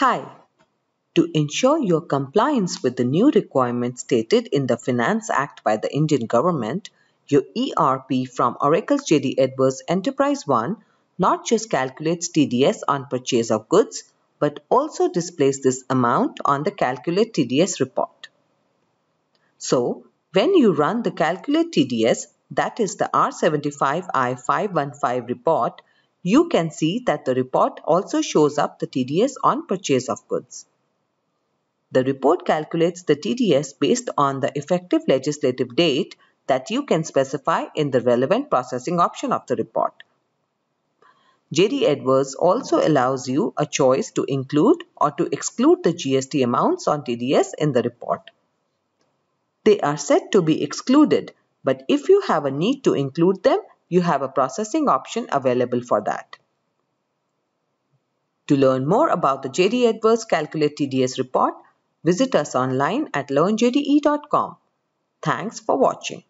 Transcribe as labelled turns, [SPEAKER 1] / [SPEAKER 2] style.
[SPEAKER 1] Hi. To ensure your compliance with the new requirements stated in the Finance Act by the Indian government, your ERP from Oracle's JD Edwards Enterprise One not just calculates TDS on purchase of goods, but also displays this amount on the Calculate TDS report. So, when you run the Calculate TDS, that is the R75I515 report, you can see that the report also shows up the TDS on purchase of goods. The report calculates the TDS based on the effective legislative date that you can specify in the relevant processing option of the report. JD Edwards also allows you a choice to include or to exclude the GST amounts on TDS in the report. They are said to be excluded, but if you have a need to include them, you have a processing option available for that. To learn more about the JD Edwards Calculate TDS report, visit us online at learnjde.com. Thanks for watching.